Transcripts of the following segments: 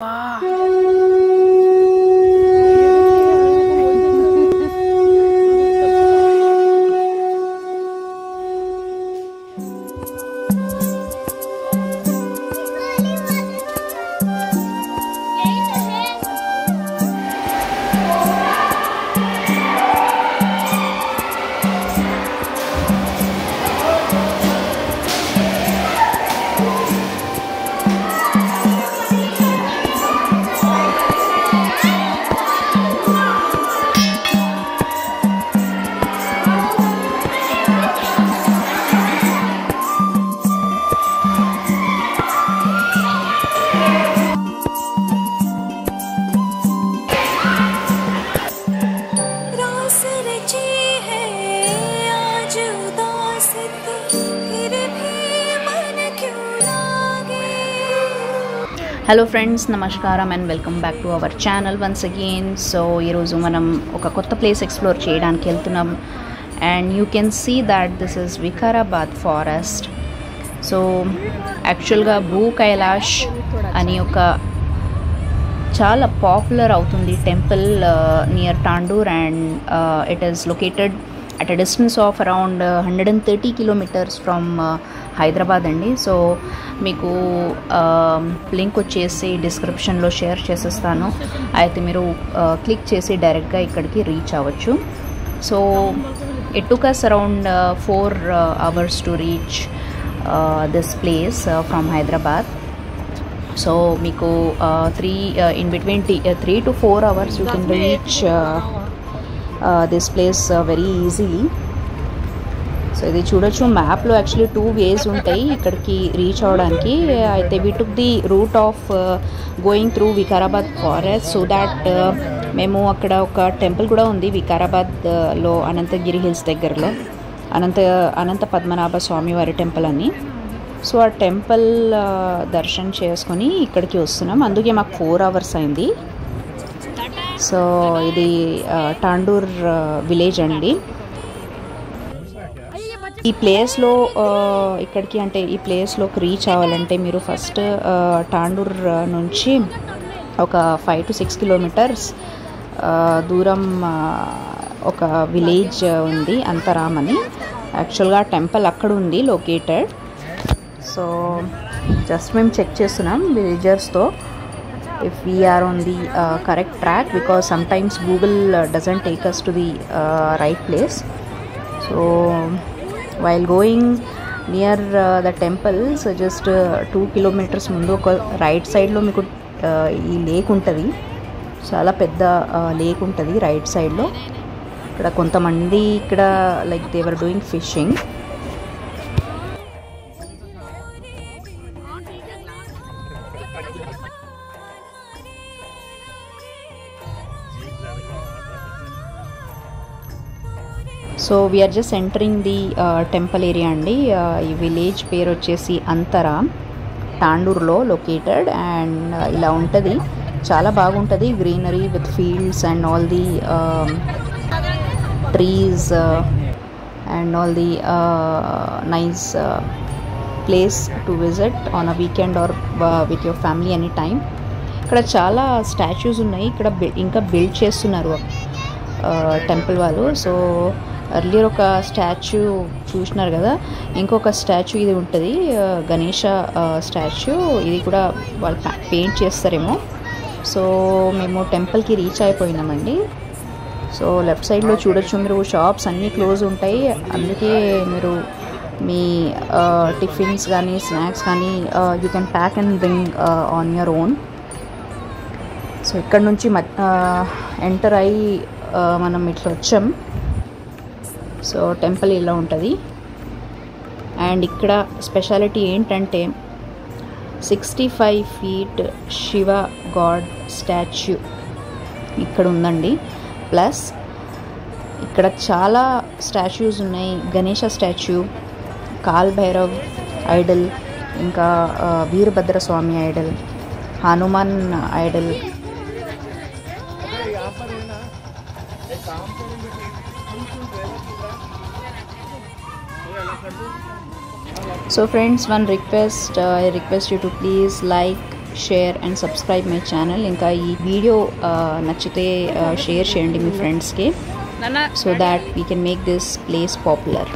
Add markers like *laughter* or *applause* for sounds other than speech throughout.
宝 hello friends నమస్కారం and welcome back to our channel once again so ఈరోజు మనం ఒక కొత్త ప్లేస్ ఎక్స్ప్లోర్ చేయడానికి వెళ్తున్నాం. And you can see that this is Vikarabad forest so యాక్చువల్గా భూ కైలాష్ అని ఒక చాలా పాపులర్ అవుతుంది temple near Tandur and it is located at a distance of around hundred and thirty kilometres from Hyderabad అండి. So మీకు link వచ్చేసి డిస్క్రిప్షన్లో share చేసేస్తాను. అయితే మీరు క్లిక్ చేసి డైరెక్ట్గా ఇక్కడికి రీచ్ అవ్వచ్చు. So it took us around four hours to reach this place from Hyderabad so మీకు three in between three to four hours you can reach this place very easily so ఇది చూడొచ్చు. మ్యాప్లో actually two ways ఉంటాయి ఇక్కడికి reach అవ్వడానికి అయితే we took the route of going through Vikarabad forest so that మేము అక్కడ ఒక టెంపుల్ కూడా ఉంది వికారాబాద్లో uh, అనంతగిరి హిల్స్ దగ్గరలో. అనంత అనంత పద్మనాభ స్వామి వారి టెంపుల్ అని. సో ఆ టెంపుల్ uh, దర్శనం చేసుకొని ఇక్కడికి వస్తున్నాం. అందుకే మాకు ఫోర్ అవర్స్ అయింది. సో ఇది టాండూర్ విలేజ్ అండి. ఈ ప్లేస్లో ఇక్కడికి అంటే ఈ ప్లేస్లోకి రీచ్ అవ్వాలంటే మీరు ఫస్ట్ టాండూర్ నుంచి ఒక ఫైవ్ టు సిక్స్ కిలోమీటర్స్ దూరం ఒక విలేజ్ ఉంది అంతరామ్ అని యాక్చువల్గా టెంపుల్ అక్కడ ఉంది లొకేటెడ్ సో జస్ట్ మేము చెక్ చేస్తున్నాం విలేజర్స్తో if we are on the correct track because sometimes Google doesn't take us to the right place so while going near the temples just two kilometres ముందు ఒక right సైడ్లో మీకు ఈ lake ఉంటుంది. చాలా పెద్ద లేక్ ఉంటుంది రైట్ సైడ్లో ఇక్కడ కొంతమంది ఇక్కడ like they're doing fishing so we are just entering the temple area అండి. Uh, ఈ విలేజ్ పేరు వచ్చేసి అంతరా తాండూరులో లొకేటెడ్ అండ్ uh, ఇలా ఉంటుంది. చాలా బాగుంటుంది. Greenery with fields and all the trees and all the nice place to visit on a weekend or with your family any time ఇక్కడ చాలా స్టాచ్యూస్ ఉన్నాయి. ఇక్కడ ఇంకా బిల్డ్ చేస్తున్నారు uh, టెంపుల్ వాళ్ళు. సో ఎర్లియర్ ఒక స్టాచ్యూ చూసినారు కదా ఇంకొక స్టాచ్యూ ఇది ఉంటుంది గణేష స్టాచ్యూ ఇది కూడా వాళ్ళు పెయింట్ చేస్తారేమో. సో మేము టెంపుల్కి రీచ్ అయిపోయినామండి. సో లెఫ్ట్ సైడ్లో చూడొచ్చు మీరు షాప్స్ అన్నీ క్లోజ్ ఉంటాయి. అందుకే మీరు మీ టిఫిన్స్ కానీ స్నాక్స్ కానీ you can pack and bring on your own so ఇక్కడ నుంచి ఎంటర్ అయ్యి మనం ఇట్లా వచ్చాం. సో టెంపుల్ ఇలా ఉంటుంది. అండ్ ఇక్కడ స్పెషాలిటీ ఏంటంటే sixty five feet Shiva god statue ఇక్కడ ఉందండి. ప్లస్ ఇక్కడ చాలా స్టాచ్యూస్ ఉన్నాయి. గణేష స్టాచ్యూ కాల్ భైరవ్ ఐడల్ ఇంకా Veerabhadra Swami idol Hanuman idol So friends, one request, uh, I request you to please like, share and subscribe my channel ఇంకా ఈ video నచ్చితే షేర్ చేయండి మీ ఫ్రెండ్స్కి so that we can make this place popular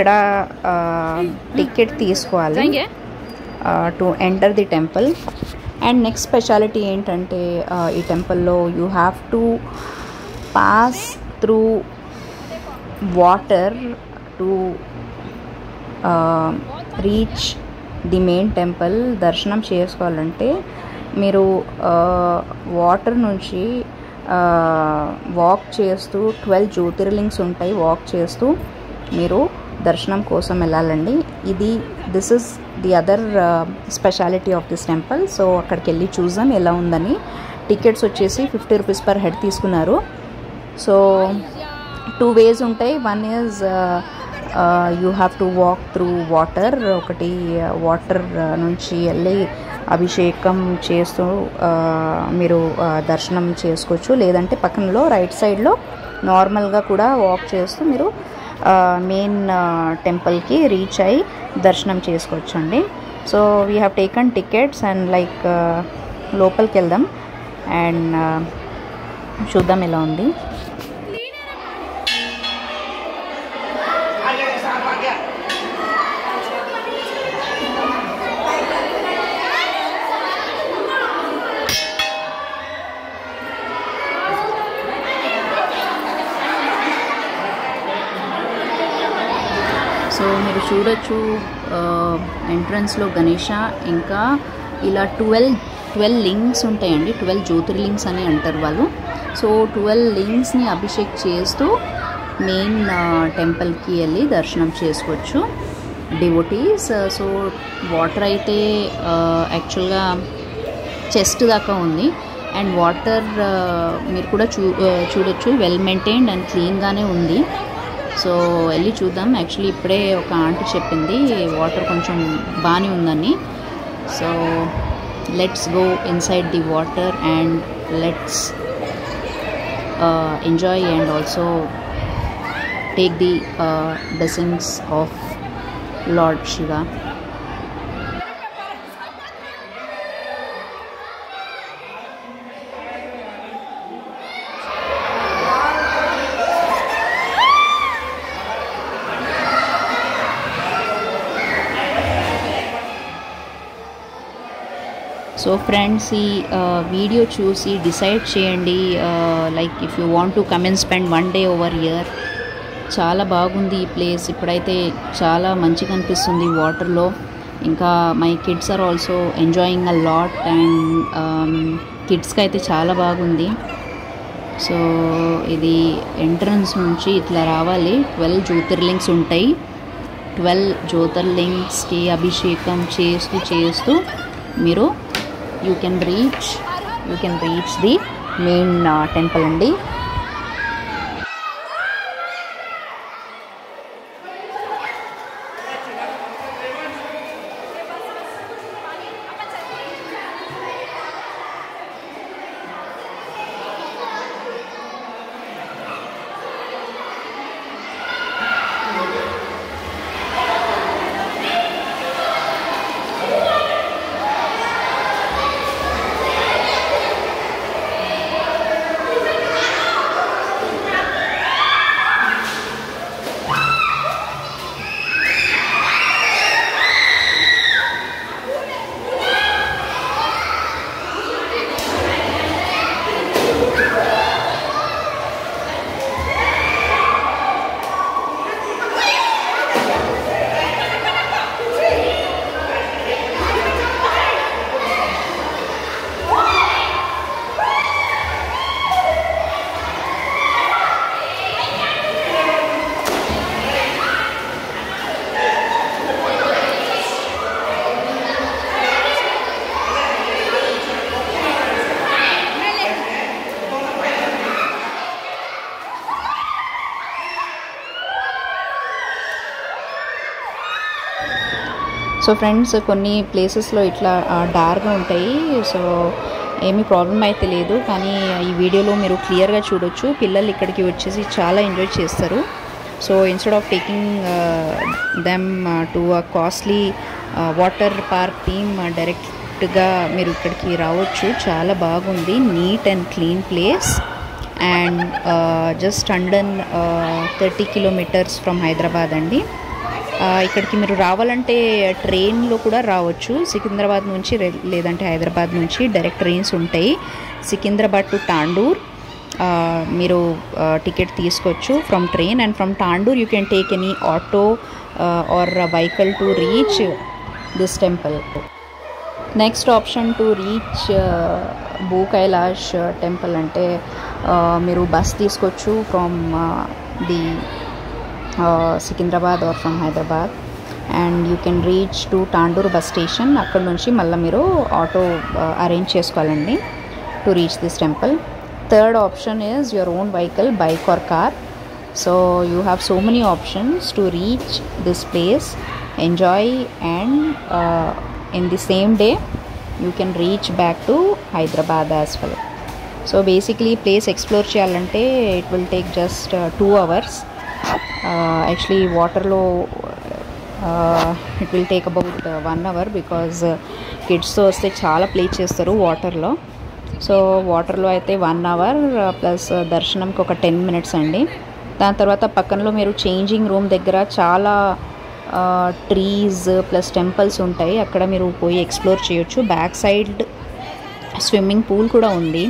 ఇక్కడ ticket తీసుకోవాలి. To enter the temple and next speciality ఏంటంటే ఈ టెంపుల్లో you have to pass through water to reach the main temple దర్శనం చేసుకోవాలంటే మీరు వాటర్ నుంచి వాక్ చేస్తూ ట్వెల్వ్ జ్యోతిర్లింగ్స్ ఉంటాయి వాక్ చేస్తూ మీరు దర్శనం కోసం వెళ్ళాలండి. ఇది this is the other speciality of this temple so అక్కడికి వెళ్ళి చూసాం ఎలా ఉందని. టికెట్స్ వచ్చేసి ఫిఫ్టీ రూపీస్ పర్ హెడ్ తీసుకున్నారు. సో టూ వేస్ ఉంటాయి. One is you have to walk through water ఒకటి uh, వాటర్ uh, నుంచి వెళ్ళి అభిషేకం చేస్తూ uh, మీరు దర్శనం చేసుకోవచ్చు. లేదంటే పక్కనలో రైట్ సైడ్లో నార్మల్గా కూడా వాక్ చేస్తూ మీరు మెయిన్ టెంపుల్కి రీచ్ అయ్యి దర్శనం చేసుకోవచ్చు అండి so we have taken tickets and like లోపలికి వెళ్దాం. అండ్ చూద్దాం ఎలా ఉంది సో మీరు చూడొచ్చు. ఎంట్రన్స్లో గణేష ఇంకా ఇలా ట్వెల్వ్ ట్వెల్వ్ లింగ్స్ ఉంటాయండి. ట్వెల్వ్ జ్యోతిర్లింగ్స్ అని అంటారు వాళ్ళు. సో ట్వెల్వ్ లింగ్స్ని అభిషేక్ చేస్తూ మెయిన్ టెంపుల్కి వెళ్ళి దర్శనం చేసుకోవచ్చు. డివోటీస్ సో వాటర్ అయితే యాక్చువల్గా చెస్ట్ దాకా ఉంది. అండ్ వాటర్ మీరు కూడా చూ చూడొచ్చు. వెల్ మెయింటైన్డ్ అండ్ క్లీన్గానే ఉంది. సో వెళ్ళి చూద్దాం. యాక్చువల్లీ ఇప్పుడే ఒక ఆంటీ చెప్పింది వాటర్ కొంచెం బాగానే ఉందని. So let's go inside the water and let's enjoy and also take the blessings of lord Shiva so friends ఈ వీడియో చూసి డిసైడ్ చేయండి. Like if you want to come and spend one day over here చాలా బాగుంది ఈ place ఇప్పుడైతే చాలా మంచిగా అనిపిస్తుంది వాటర్లో ఇంకా my kids are also enjoying a lot and కిడ్స్కి అయితే చాలా బాగుంది. సో ఇది ఎంట్రన్స్ నుంచి ఇట్లా రావాలి. ట్వెల్వ్ జ్యోతిర్లింగ్స్ ఉంటాయి. ట్వెల్వ్ జ్యోతిర్లింగ్స్కి అభిషేకం చేస్తూ చేస్తూ మీరు you can reach you can reach the main uh, temple and the so friends కొన్ని ప్లేసెస్లో ఇట్లా డార్క్గా ఉంటాయి. సో ఏమీ ప్రాబ్లం అయితే లేదు. కానీ ఈ వీడియోలో మీరు క్లియర్గా చూడొచ్చు. పిల్లలు ఇక్కడికి వచ్చేసి చాలా ఎంజాయ్ చేస్తారు. So instead of taking them to a costly water park theme డైరెక్ట్గా మీరు ఇక్కడికి రావచ్చు. చాలా బాగుంది. Neat and clean place and just hundred thirty kilometres from Hyderabad అండి. ఇక్కడికి మీరు రావాలంటే ట్రైన్లో కూడా రావచ్చు. సికింద్రాబాద్ నుంచి లేదంటే హైదరాబాద్ నుంచి డైరెక్ట్ ట్రైన్స్ ఉంటాయి. సికింద్రాబాద్ టు తాండూర్. మీరు టికెట్ తీసుకోవచ్చు from train. And from Tandur you can take any auto or vehicle to reach this temple. Next option to reach Bhu Kailash temple అంటే మీరు బస్ తీసుకోవచ్చు from the Secunderabad or from Hyderabad. And you can reach to Tandur bus station అక్కడ నుంచి మళ్ళీ మీరు auto arrange చేసుకోవాలండి to reach this temple third option is your own vehicle bike or car so you have so many options to reach this place enjoy and in the same day you can reach back to Hyderabad as well so basically place explore చేయాలంటే it will take just two hours actually వాటర్లో it will take about one hour because kids వస్తే చాలా play చేస్తారు వాటర్లో so వాటర్లో అయితే one hour plus దర్శనంకి ఒక టెన్ మినిట్స్ అండి. దాని తర్వాత పక్కనలో మీరు చేంజింగ్ రూమ్ దగ్గర చాలా ట్రీస్ ప్లస్ టెంపుల్స్ ఉంటాయి. అక్కడ మీరు పోయి ఎక్స్ప్లోర్ చేయొచ్చు. బ్యాక్ సైడ్ స్విమ్మింగ్ పూల్ కూడా ఉంది.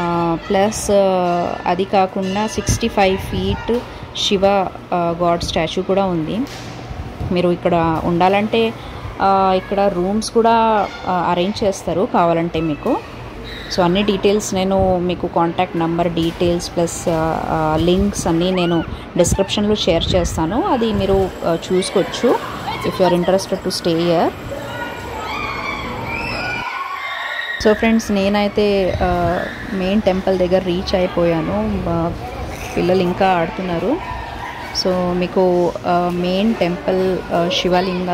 Uh, ప్లస్ uh, అది కాకుండా sixty five feet Shiva god statue కూడా ఉంది. మీరు ఇక్కడ ఉండాలంటే ఇక్కడ రూమ్స్ కూడా అరేంజ్ చేస్తారు కావాలంటే మీకు. సో అన్ని డీటెయిల్స్ నేను మీకు contact number details plus links అన్నీ నేను డిస్క్రిప్షన్లో షేర్ చేస్తాను. అది మీరు చూసుకోవచ్చు if you are interested to stay here so friends నేనైతే మెయిన్ టెంపుల్ దగ్గర రీచ్ అయిపోయాను. పిల్లలు ఇంకా ఆడుతున్నారు. సో మీకు మెయిన్ టెంపుల్ శివలింగ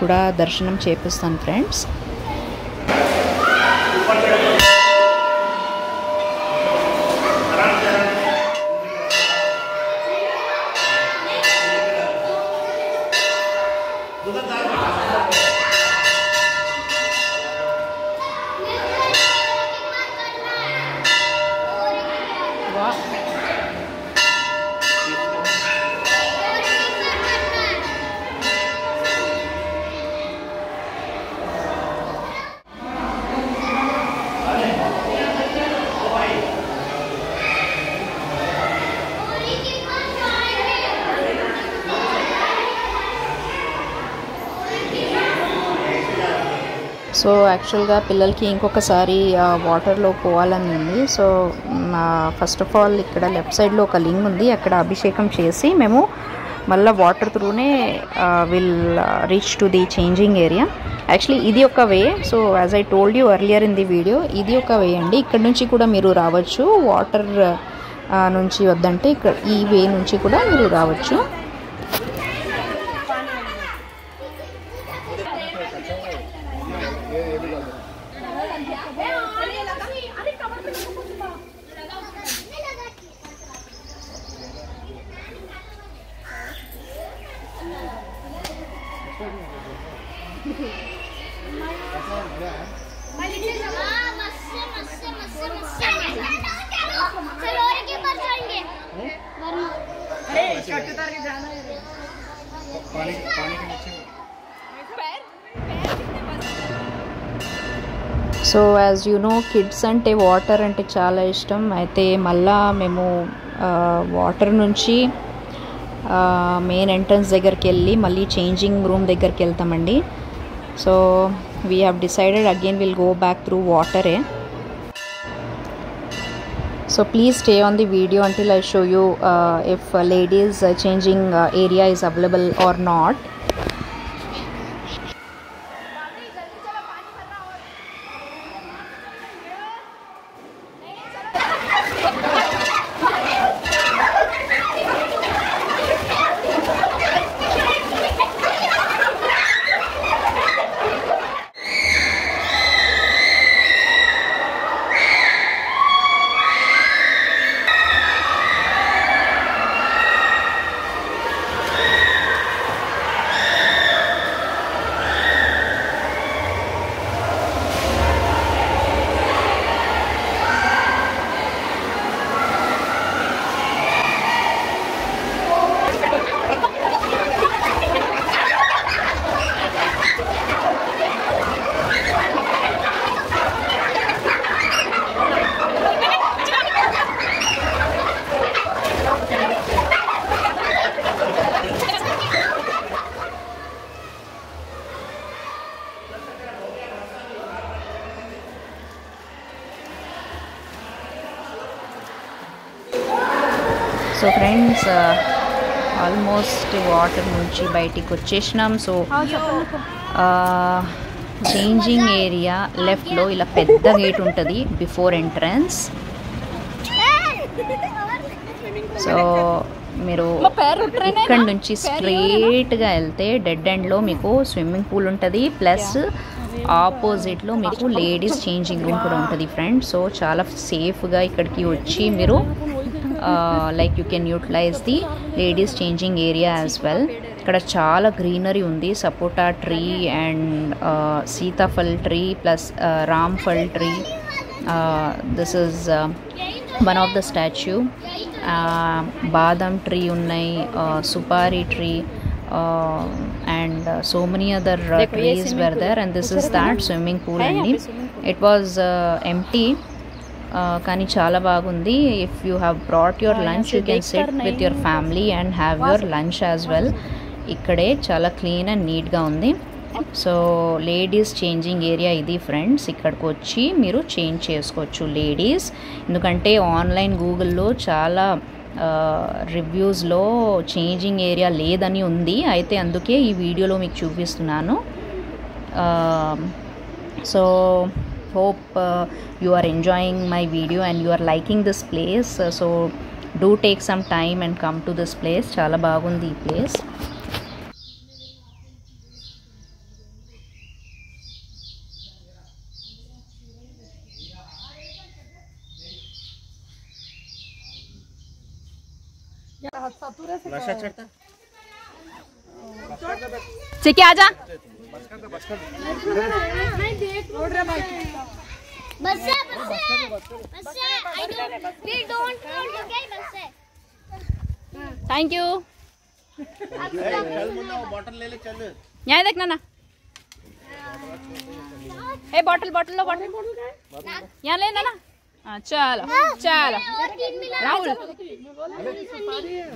కూడా దర్శనం చేపిస్తాను ఫ్రెండ్స్ సో యాక్చువల్గా పిల్లలకి ఇంకొకసారి వాటర్లో పోవాలని ఉంది. సో ఫస్ట్ ఆఫ్ ఆల్ ఇక్కడ లెఫ్ట్ సైడ్లో ఒక లింగ్ ఉంది. అక్కడ అభిషేకం చేసి మేము మళ్ళీ water త్రూనే will reach to the changing area actually ఇది ఒక way. So as I told you earlier in the video ఇది ఒక వే అండి. ఇక్కడ నుంచి కూడా మీరు రావచ్చు. వాటర్ నుంచి వద్దంటే ఇక్కడ ఈ వే నుంచి కూడా మీరు రావచ్చు. So as you know kids అంటే వాటర్ అంటే చాలా ఇష్టం. అయితే మళ్ళా మేము వాటర్ నుంచి మెయిన్ ఎంట్రన్స్ దగ్గరికి వెళ్ళి మళ్ళీ చేంజింగ్ రూమ్ దగ్గరికి వెళ్తామండి. So we have decided again will go back through వాటరే so please stay on the video until i show you uh, if ladies uh, changing uh, area is available or not. *laughs* Water నుంచి బయటికి వచ్చేసినాం. So changing area లెఫ్ట్లో ఇలా పెద్ద gate ఉంటుంది before entrance so మీరు ఇక్కడ నుంచి స్ట్రైట్గా వెళ్తే డెడ్ ఎండ్లో మీకు స్విమ్మింగ్ పూల్ ఉంటుంది. ప్లస్ ఆపోజిట్లో మీకు లేడీస్ చేంజింగ్ రూమ్ కూడా ఉంటుంది ఫ్రెండ్స్ సో చాలా సేఫ్గా ఇక్కడికి వచ్చి మీరు like you can utilize the ladies changing area as well ఇక్కడ చాలా గ్రీనరీ ఉంది. Sapota tree and sitaphal tree plus ramphal tree this is one of the statue badam tree ఉన్నాయి supari tree and so many other trees were there and this is that swimming pool అండి it was empty కానీ చాలా బాగుంది. If you have brought your lunch you can sit with your family and have your lunch as well ఇక్కడే చాలా clean and నీట్గా ఉంది. So ladies changing area ఇది friends ఇక్కడికి వచ్చి మీరు చేంజ్ చేసుకోవచ్చు లేడీస్ ఎందుకంటే ఆన్లైన్ గూగుల్లో చాలా రివ్యూస్లో చేంజింగ్ ఏరియా లేదని ఉంది. అయితే అందుకే ఈ వీడియోలో మీకు చూపిస్తున్నాను. So hope uh, you are enjoying my video and you are liking this place uh, so do take some time and come to this place చాలా బాగుంది ఈ ప్లేస్ चिके आजा बस है बस है बस है I don't we don't want to get बस है थैंक यू यहाँ देख ना ए बॉटल बॉटल लो बॉटल यहाँ ले ना ना हाँ, चलो चलो राहुल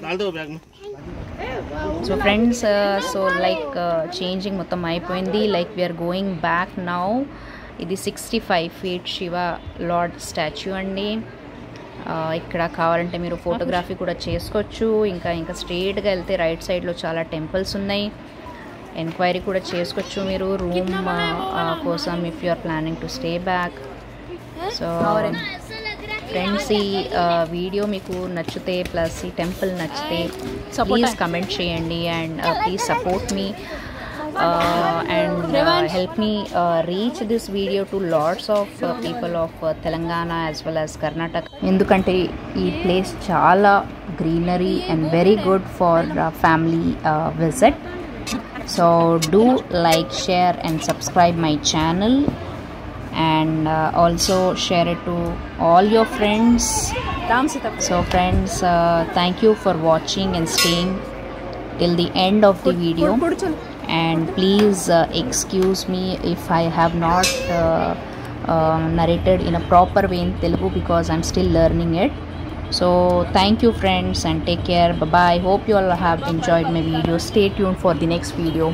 डाल दो बैग में so friends so like changing మొత్తం అయిపోయింది like we are going back now ఇది sixty five feet Shiva lord statue అండి ఇక్కడ కావాలంటే మీరు ఫోటోగ్రఫీ కూడా చేసుకోవచ్చు. ఇంకా ఇంకా స్ట్రేట్గా వెళ్తే రైట్ సైడ్లో చాలా టెంపుల్స్ ఉన్నాయి. ఎంక్వైరీ కూడా చేసుకోవచ్చు మీరు. రూమ్ కోసం if you are planning to stay back so friends ఈ వీడియో మీకు నచ్చితే ప్లస్ ఈ టెంపుల్ నచ్చితే ప్లీజ్ కమెంట్ చేయండి. And please support me and help me reach this video to lots of people of Telangana as well as Karnataka ఎందుకంటే ఈ place చాలా greenery and very good for family visit so do like share and subscribe my channel and uh, also share it to all your friends so friends uh, thank you for watching and staying till the end of the video and please uh, excuse me if I have not uh, uh, narrated in a proper way in Telugu because I'm still learning it. So thank you friends and take care. Bye bye. Hope you all have enjoyed my video. Stay tuned for the next video.